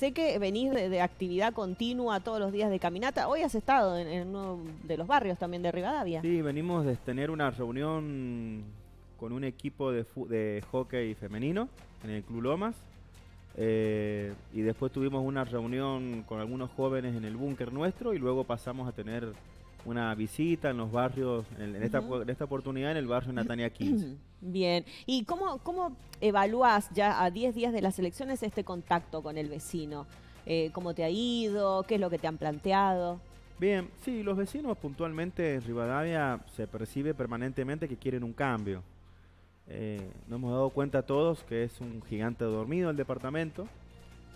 sé que venís de, actividad continua todos los días de caminata. Hoy has estado en, uno de los barrios también de Rivadavia. Sí, venimos de tener una reunión con un equipo de, hockey femenino en el Club Lomas. Eh, y después tuvimos una reunión con algunos jóvenes en el búnker nuestro y luego pasamos a tener una visita en los barrios, en, esta, en esta, oportunidad en el barrio Natania 15. Bien, ¿y cómo, cómo evalúas ya a 10 días de las elecciones este contacto con el vecino? Eh, ¿Cómo te ha ido? ¿Qué es lo que te han planteado? Bien, sí, los vecinos puntualmente en Rivadavia se percibe permanentemente que quieren un cambio. Eh, nos hemos dado cuenta todos que es un gigante dormido el departamento,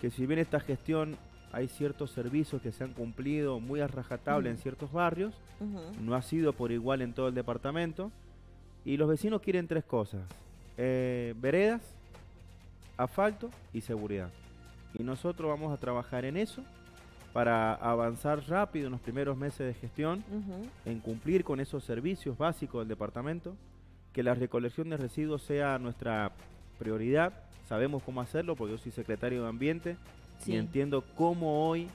que si bien esta gestión hay ciertos servicios que se han cumplido muy a rajatable en ciertos barrios, no ha sido por igual en todo el departamento, y los vecinos quieren tres cosas, eh, veredas, asfalto y seguridad. Y nosotros vamos a trabajar en eso para avanzar rápido en los primeros meses de gestión, en cumplir con esos servicios básicos del departamento, que la recolección de residuos sea nuestra prioridad. Sabemos cómo hacerlo porque yo soy secretario de Ambiente y entiendo cómo hoy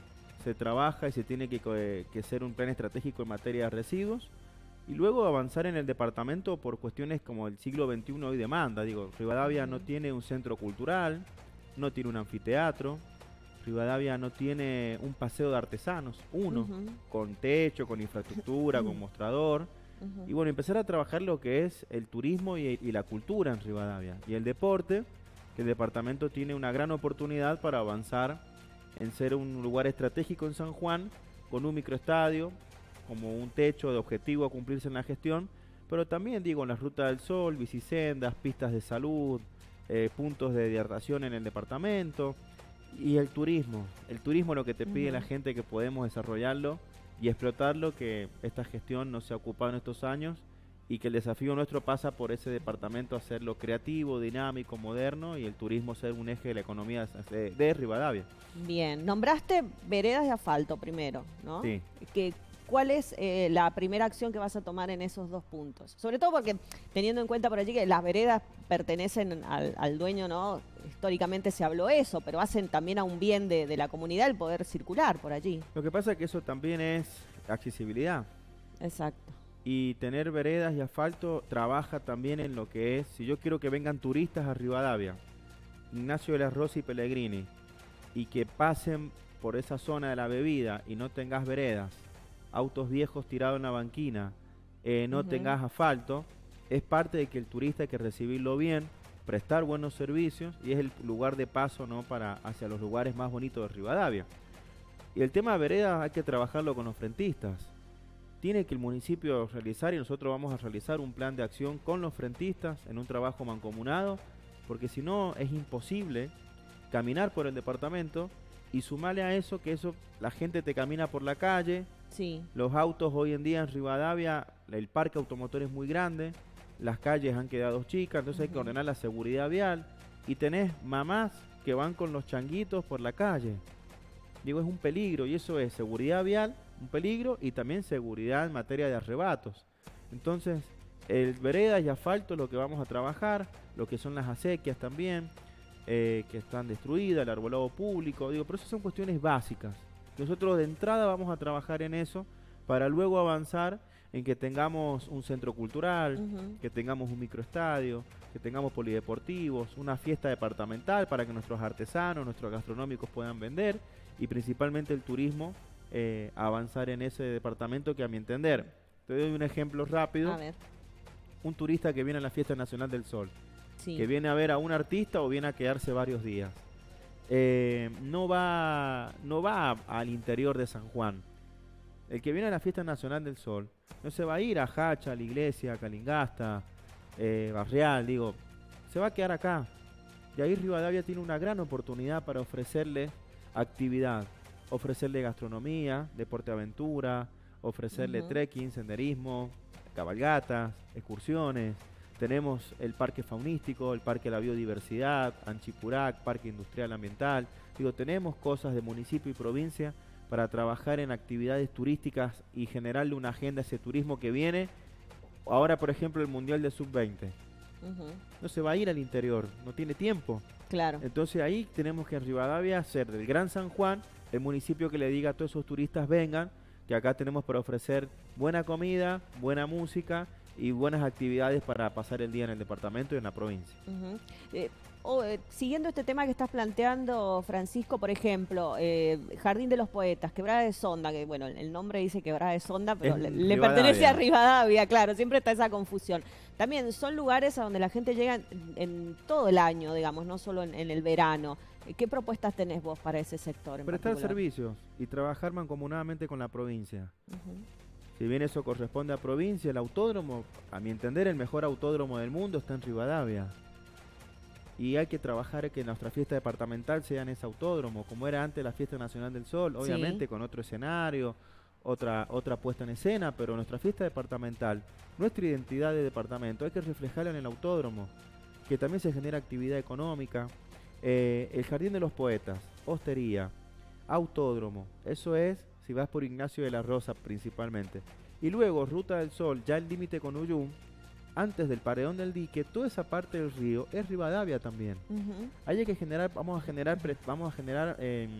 se trabaja y se tiene que, ser un plan estratégico en materia de residuos y luego avanzar en el departamento por cuestiones como el siglo XXI hoy demanda. Digo, Rivadavia no tiene un centro cultural, no tiene un anfiteatro, Rivadavia no tiene un paseo de artesanos, uno, con techo, con infraestructura, con mostrador. Y bueno, empezar a trabajar lo que es el turismo y, y la cultura en Rivadavia. Y el deporte, el departamento tiene una gran oportunidad para avanzar en ser un lugar estratégico en San Juan, con un microestadio, como un techo de objetivo a cumplirse en la gestión, pero también digo en la Ruta del Sol, bicisendas, pistas de salud, eh, puntos de hidratación en el departamento y el turismo. El turismo lo que te pide la gente que podemos desarrollarlo y explotarlo, que esta gestión no se ha ocupado en estos años y que el desafío nuestro pasa por ese departamento hacerlo creativo, dinámico, moderno y el turismo ser un eje de la economía de, Rivadavia. Bien, nombraste veredas de asfalto primero, ¿no? Sí. Que, ¿Cuál es eh, la primera acción que vas a tomar en esos dos puntos? Sobre todo porque teniendo en cuenta por allí que las veredas pertenecen al, dueño, ¿no? Históricamente se habló eso, pero hacen también a un bien de, de la comunidad el poder circular por allí. Lo que pasa es que eso también es accesibilidad. Exacto y tener veredas y asfalto trabaja también en lo que es, si yo quiero que vengan turistas a Rivadavia, Ignacio de la Rosa y Pellegrini, y que pasen por esa zona de la bebida y no tengas veredas, autos viejos tirados en la banquina, eh, no tengas asfalto, es parte de que el turista hay que recibirlo bien, prestar buenos servicios y es el lugar de paso ¿no? para hacia los lugares más bonitos de Rivadavia. Y el tema de veredas hay que trabajarlo con los frentistas tiene que el municipio realizar y nosotros vamos a realizar un plan de acción con los frentistas en un trabajo mancomunado, porque si no es imposible caminar por el departamento y sumarle a eso que eso la gente te camina por la calle. Sí. Los autos hoy en día en Rivadavia, el parque automotor es muy grande, las calles han quedado chicas, entonces hay que ordenar la seguridad vial y tenés mamás que van con los changuitos por la calle. Digo, es un peligro y eso es seguridad vial un peligro y también seguridad en materia de arrebatos. Entonces, el veredas y asfalto es lo que vamos a trabajar, lo que son las acequias también, eh, que están destruidas, el arbolado público, digo, pero eso son cuestiones básicas. Nosotros de entrada vamos a trabajar en eso para luego avanzar en que tengamos un centro cultural, que tengamos un microestadio, que tengamos polideportivos, una fiesta departamental para que nuestros artesanos, nuestros gastronómicos puedan vender y principalmente el turismo eh, avanzar en ese departamento que a mi entender, te doy un ejemplo rápido. Un turista que viene a la Fiesta Nacional del Sol, que viene a ver a un artista o viene a quedarse varios días. Eh, no va, no va al interior de San Juan. El que viene a la Fiesta Nacional del Sol no se va a ir a Hacha, a la iglesia, a Calingasta, eh, Barrial, digo, se va a quedar acá. Y ahí Rivadavia tiene una gran oportunidad para ofrecerle actividad ofrecerle gastronomía, deporte aventura, ofrecerle trekking, senderismo, cabalgatas, excursiones. Tenemos el parque faunístico, el parque de la biodiversidad, Anchipurac, parque industrial ambiental. Digo, tenemos cosas de municipio y provincia para trabajar en actividades turísticas y generarle una agenda a ese turismo que viene. Ahora, por ejemplo, el Mundial de Sub-20. No se va a ir al interior, no tiene tiempo. Claro. Entonces ahí tenemos que en Rivadavia hacer del Gran San Juan el municipio que le diga a todos esos turistas vengan, que acá tenemos para ofrecer buena comida, buena música y buenas actividades para pasar el día en el departamento y en la provincia. Eh, siguiendo este tema que estás planteando, Francisco, por ejemplo, eh, Jardín de los Poetas, Quebrada de Sonda, que bueno, el nombre dice Quebrada de Sonda, pero le, pertenece a Rivadavia, claro, siempre está esa confusión. También son lugares a donde la gente llega en, todo el año, digamos, no solo en, el verano. ¿Qué propuestas tenés vos para ese sector? Prestar servicios y trabajar mancomunadamente con la provincia. Si bien eso corresponde a provincia, el autódromo, a mi entender, el mejor autódromo del mundo está en Rivadavia. Y hay que trabajar que nuestra fiesta departamental sea en ese autódromo, como era antes la Fiesta Nacional del Sol, obviamente con otro escenario, otra, otra puesta en escena, pero nuestra fiesta departamental, nuestra identidad de departamento, hay que reflejarla en el autódromo, que también se genera actividad económica. Eh, el Jardín de los Poetas, hostería, autódromo, eso es si vas por Ignacio de la Rosa principalmente. Y luego Ruta del Sol, ya el límite con Uyum, antes del paredón del dique, toda esa parte del río es Rivadavia también. Hay que generar, vamos a generar, vamos a generar em,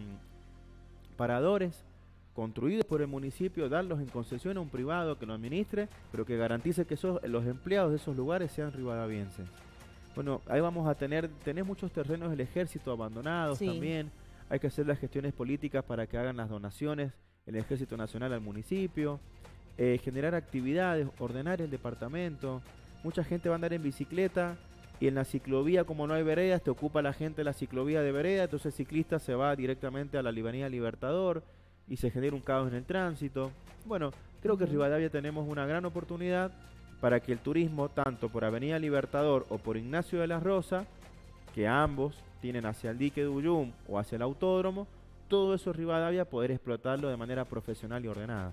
paradores construidos por el municipio, darlos en concesión a un privado que lo administre, pero que garantice que esos, los empleados de esos lugares sean rivadavienses. Bueno, ahí vamos a tener, tenés muchos terrenos del ejército abandonados también, hay que hacer las gestiones políticas para que hagan las donaciones el Ejército Nacional al municipio, eh, generar actividades, ordenar el departamento. Mucha gente va a andar en bicicleta y en la ciclovía, como no hay veredas, te ocupa la gente la ciclovía de vereda, entonces el ciclista se va directamente a la Libanía Libertador y se genera un caos en el tránsito. Bueno, creo que en Rivadavia tenemos una gran oportunidad para que el turismo, tanto por Avenida Libertador o por Ignacio de la Rosa, que ambos tienen hacia el dique de Uyum o hacia el autódromo, todo eso Rivadavia poder explotarlo de manera profesional y ordenada.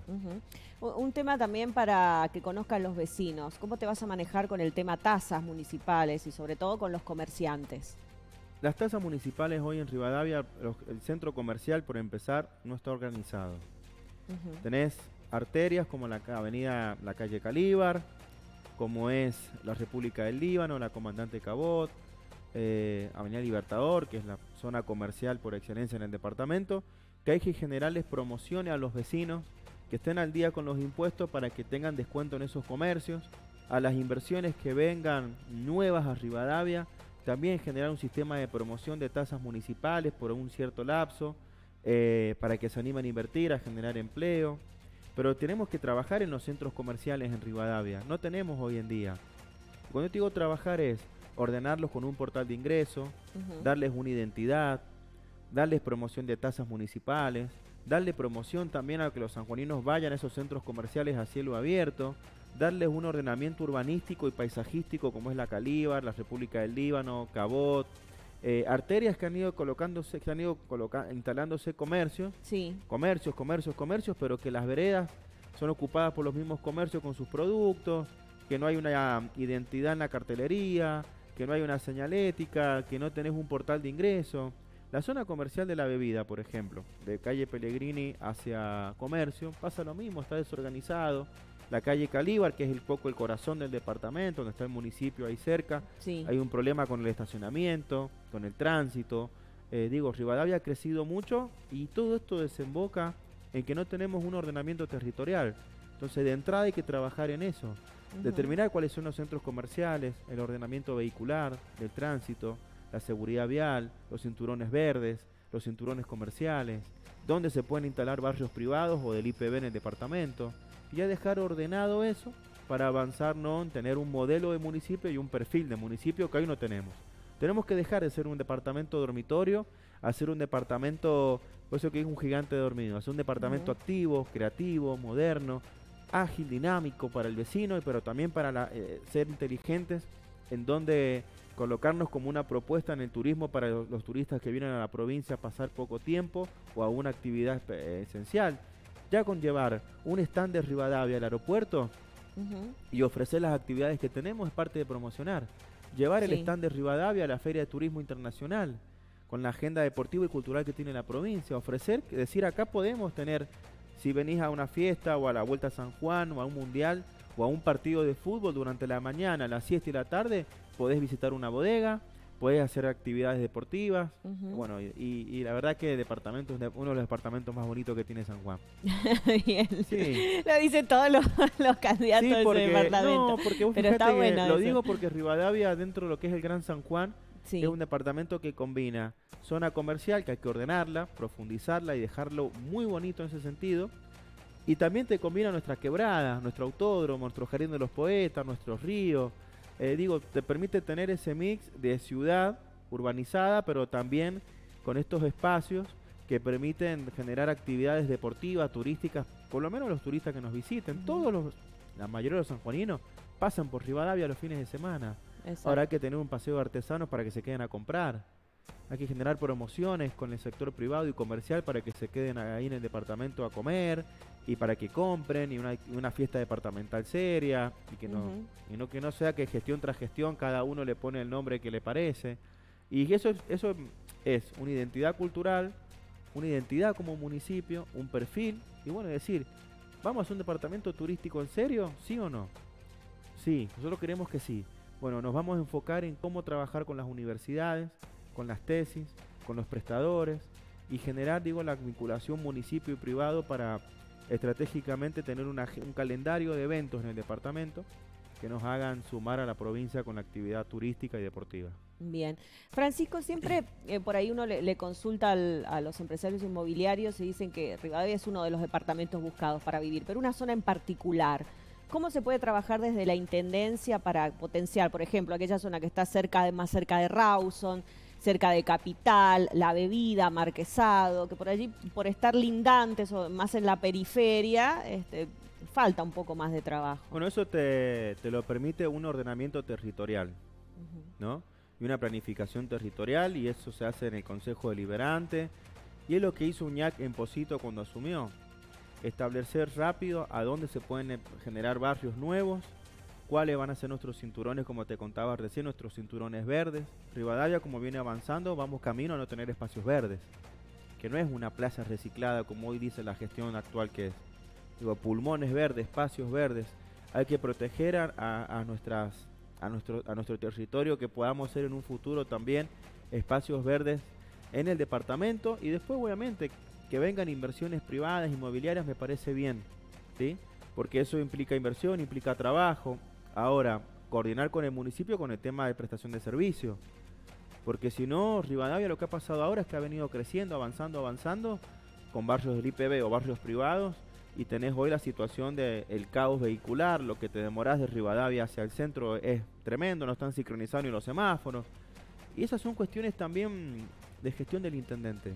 Un tema también para que conozcan los vecinos, ¿cómo te vas a manejar con el tema tasas municipales y sobre todo con los comerciantes? Las tasas municipales hoy en Rivadavia, el centro comercial por empezar no está organizado. Tenés arterias como la avenida, la calle Calíbar, como es la República del Líbano, la Comandante Cabot, eh, Avenida Libertador, que es la zona comercial por excelencia en el departamento, que hay que generarles promociones a los vecinos que estén al día con los impuestos para que tengan descuento en esos comercios, a las inversiones que vengan nuevas a Rivadavia, también generar un sistema de promoción de tasas municipales por un cierto lapso, eh, para que se animen a invertir, a generar empleo. Pero tenemos que trabajar en los centros comerciales en Rivadavia, no tenemos hoy en día. Cuando digo trabajar es ordenarlos con un portal de ingreso, darles una identidad, darles promoción de tasas municipales, darle promoción también a que los sanjuaninos vayan a esos centros comerciales a cielo abierto, darles un ordenamiento urbanístico y paisajístico como es la Calíbar, la República del Líbano, Cabot, eh, arterias que han ido colocándose, que han ido instalándose comercios, sí. comercios, comercios, comercios, pero que las veredas son ocupadas por los mismos comercios con sus productos, que no hay una identidad en la cartelería, que no hay una señalética, que no tenés un portal de ingreso. La zona comercial de la bebida, por ejemplo, de calle Pellegrini hacia comercio, pasa lo mismo, está desorganizado. La calle Calíbar, que es el poco el corazón del departamento, donde está el municipio ahí cerca, hay un problema con el estacionamiento, con el tránsito. Eh, digo, Rivadavia ha crecido mucho y todo esto desemboca en que no tenemos un ordenamiento territorial. Entonces, de entrada hay que trabajar en eso. Determinar cuáles son los centros comerciales, el ordenamiento vehicular, del tránsito, la seguridad vial, los cinturones verdes, los cinturones comerciales, dónde se pueden instalar barrios privados o del IPB en el departamento. Y ya dejar ordenado eso para avanzar ¿no? en tener un modelo de municipio y un perfil de municipio que hoy no tenemos. Tenemos que dejar de ser un departamento dormitorio a ser un departamento, por eso que es un gigante dormido, a ser un departamento activo, creativo, moderno, ágil, dinámico para el vecino, pero también para eh, ser inteligentes en donde colocarnos como una propuesta en el turismo para los, turistas que vienen a la provincia a pasar poco tiempo o a una actividad eh, esencial. Ya con llevar un stand de Rivadavia al aeropuerto y ofrecer las actividades que tenemos es parte de promocionar. Llevar el stand de Rivadavia a la Feria de Turismo Internacional con la agenda deportiva y cultural que tiene la provincia. Ofrecer, decir, acá podemos tener si venís a una fiesta o a la Vuelta a San Juan o a un mundial o a un partido de fútbol durante la mañana, la siesta y la tarde, podés visitar una bodega, puedes hacer actividades deportivas. Bueno, y, y la verdad que el departamento es uno de los departamentos más bonitos que tiene San Juan. Bien. Sí. Lo dicen todos los, los candidatos Sí, de ese departamento. no, porque vos Pero fíjate está que buena lo digo porque Rivadavia, dentro de lo que es el Gran San Juan, Sí. es un departamento que combina zona comercial, que hay que ordenarla, profundizarla y dejarlo muy bonito en ese sentido. Y también te combina nuestra quebrada, nuestro autódromo, nuestro jardín de los poetas, nuestros ríos. Eh, digo, te permite tener ese mix de ciudad urbanizada, pero también con estos espacios que permiten generar actividades deportivas, turísticas, por lo menos los turistas que nos visiten. Todos los, la mayoría de los sanjuaninos pasan por Rivadavia los fines de semana. Exacto. Ahora hay que tener un paseo de artesanos para que se queden a comprar. Hay que generar promociones con el sector privado y comercial para que se queden ahí en el departamento a comer y para que compren y una, fiesta departamental seria y que no, y no que no sea que gestión tras gestión cada uno le pone el nombre que le parece. Y eso es, eso es una identidad cultural, una identidad como municipio, un perfil y bueno, decir, ¿vamos a hacer un departamento turístico en serio? ¿Sí o no? Sí, nosotros queremos que sí. Bueno, nos vamos a enfocar en cómo trabajar con las universidades, con las tesis, con los prestadores y generar, digo, la vinculación municipio y privado para estratégicamente tener un calendario de eventos en el departamento que nos hagan sumar a la provincia con la actividad turística y deportiva. Bien. Francisco, siempre eh, por ahí uno le, le consulta al- a los empresarios inmobiliarios y dicen que Rivadavia es uno de los departamentos buscados para vivir, pero una zona en particular. ¿Cómo se puede trabajar desde la intendencia para potenciar, por ejemplo, aquella zona que está cerca de, más cerca de Rawson, cerca de Capital, La Bebida, Marquesado, que por allí, por estar lindantes o más en la periferia, este, falta un poco más de trabajo? Bueno, eso te, te lo permite un ordenamiento territorial. ¿no? Y una planificación territorial y eso se hace en el Consejo Deliberante. Y es lo que hizo Uñac en Posito cuando asumió. Establecer rápido a dónde se pueden eh, generar barrios nuevos, cuáles van a ser nuestros cinturones, como te contaba recién, nuestros cinturones verdes. Rivadavia, como viene avanzando, vamos camino a no tener espacios verdes, que no es una plaza reciclada como hoy dice la gestión actual que es. Digo, pulmones verdes, espacios verdes. Hay que proteger a, nuestro, a nuestro territorio, que podamos ser en un futuro también espacios verdes en el departamento y después obviamente que vengan inversiones privadas, inmobiliarias, me parece bien, ¿sí? Porque eso implica inversión, implica trabajo. Ahora, coordinar con el municipio con el tema de prestación de servicio. Porque si no, Rivadavia lo que ha pasado ahora es que ha venido creciendo, avanzando, avanzando, con barrios del IPB o barrios privados, y tenés hoy la situación del caos vehicular, lo que te demorás de Rivadavia hacia el centro es tremendo, no están sincronizados ni los semáforos. Y esas son cuestiones también de gestión del intendente.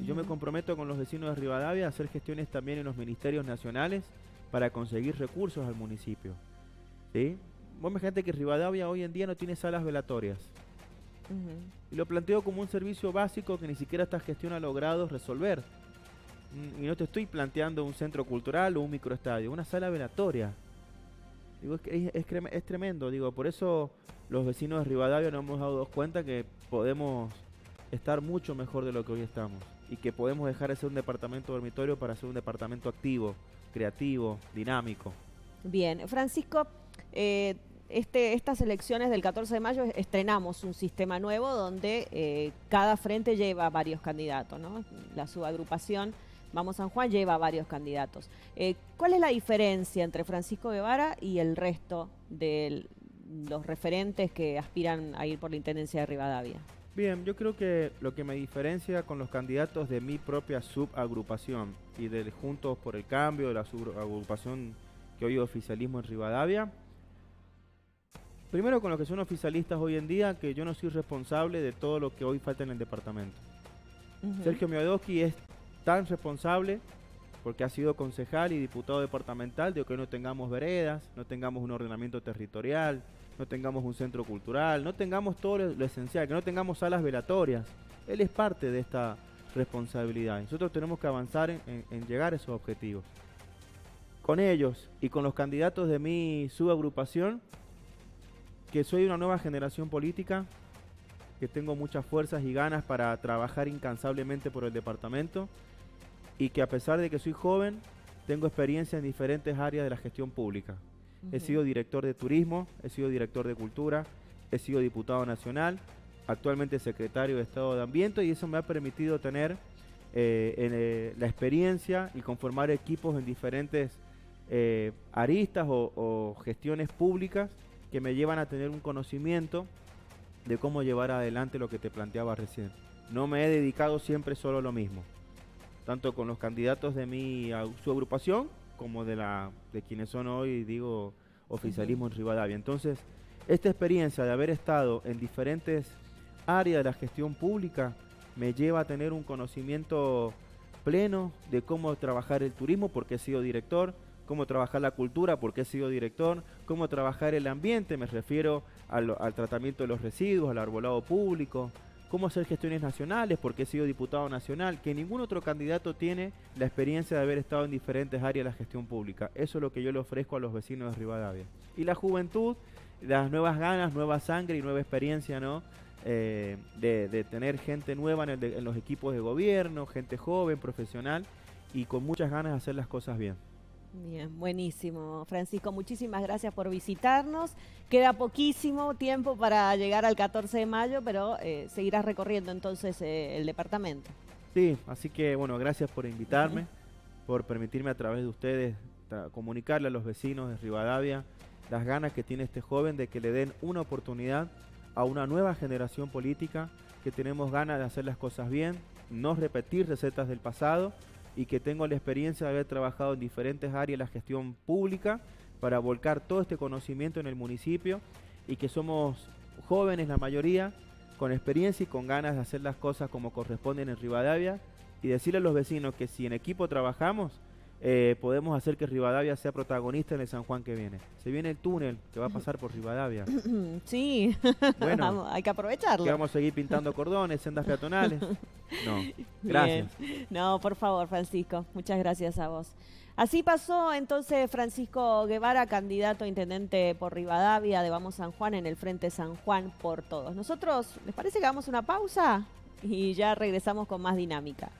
Y Yo me comprometo con los vecinos de Rivadavia a hacer gestiones también en los ministerios nacionales para conseguir recursos al municipio. ¿Sí? Vos imagínate que Rivadavia hoy en día no tiene salas velatorias. Y lo planteo como un servicio básico que ni siquiera esta gestión ha logrado resolver. Mm, Y no te estoy planteando un centro cultural o un microestadio, una sala velatoria. Digo, es, es, es tremendo, digo, por eso los vecinos de Rivadavia nos hemos dado cuenta que podemos estar mucho mejor de lo que hoy estamos y que podemos dejar de ser un departamento dormitorio para ser un departamento activo, creativo, dinámico. Bien, Francisco, eh, este, estas elecciones del 14 de mayo estrenamos un sistema nuevo donde eh, cada frente lleva varios candidatos, ¿no? La subagrupación Vamos San Juan lleva varios candidatos. Eh, ¿Cuál es la diferencia entre Francisco Guevara y el resto de los referentes que aspiran a ir por la Intendencia de Rivadavia? Bien, yo creo que lo que me diferencia con los candidatos de mi propia subagrupación y del Juntos por el Cambio, de la subagrupación que hoy oficialismo en Rivadavia, primero con los que son oficialistas hoy en día, que yo no soy responsable de todo lo que hoy falta en el departamento. Uh -huh. Sergio Miodowski es tan responsable porque ha sido concejal y diputado departamental de que no tengamos veredas, no tengamos un ordenamiento territorial, no tengamos un centro cultural, no tengamos todo lo, esencial, que no tengamos salas velatorias. Él es parte de esta responsabilidad. Nosotros tenemos que avanzar en, en, en llegar a esos objetivos. Con ellos y con los candidatos de mi subagrupación, que soy una nueva generación política, que tengo muchas fuerzas y ganas para trabajar incansablemente por el departamento y que a pesar de que soy joven, tengo experiencia en diferentes áreas de la gestión pública. Uh -huh. He sido director de turismo, he sido director de cultura, he sido diputado nacional, actualmente secretario de Estado de Ambiente y eso me ha permitido tener eh, eh, la experiencia y conformar equipos en diferentes eh, aristas o, gestiones públicas que me llevan a tener un conocimiento de cómo llevar adelante lo que te planteaba recién. No me he dedicado siempre solo a lo mismo, tanto con los candidatos de mi su agrupación como de la de quienes son hoy digo oficialismo en Rivadavia. Entonces, esta experiencia de haber estado en diferentes áreas de la gestión pública me lleva a tener un conocimiento pleno de cómo trabajar el turismo porque he sido director, cómo trabajar la cultura porque he sido director, cómo trabajar el ambiente, me refiero al, tratamiento de los residuos, al arbolado público, cómo hacer gestiones nacionales porque he sido diputado nacional, que ningún otro candidato tiene la experiencia de haber estado en diferentes áreas de la gestión pública. Eso es lo que yo le ofrezco a los vecinos de Rivadavia. Y la juventud, las nuevas ganas, nueva sangre y nueva experiencia, ¿no? Eh, de, tener gente nueva en, los equipos de gobierno, gente joven, profesional y con muchas ganas de hacer las cosas bien. Bien, buenísimo. Francisco, muchísimas gracias por visitarnos. Queda poquísimo tiempo para llegar al 14 de mayo, pero eh, seguirás recorriendo entonces eh, el departamento. Sí, así que bueno, gracias por invitarme, por permitirme a través de ustedes comunicarle a los vecinos de Rivadavia las ganas que tiene este joven de que le den una oportunidad a una nueva generación política que tenemos ganas de hacer las cosas bien, no repetir recetas del pasado y que tengo la experiencia de haber trabajado en diferentes áreas de la gestión pública para volcar todo este conocimiento en el municipio y que somos jóvenes la mayoría, con experiencia y con ganas de hacer las cosas como corresponden en Rivadavia. Y decirle a los vecinos que si en equipo trabajamos, eh, podemos hacer que Rivadavia sea protagonista en el San Juan que viene. Se viene el túnel que va a pasar por Rivadavia. Sí, bueno, hay que aprovecharlo. Que vamos a seguir pintando cordones, sendas peatonales. No, gracias. No, por favor, Francisco, muchas gracias a vos. Así pasó entonces Francisco Guevara, candidato a intendente por Rivadavia de Vamos San Juan en el Frente San Juan por Todos. Nosotros, ¿les parece que hagamos una pausa? Y ya regresamos con más dinámica.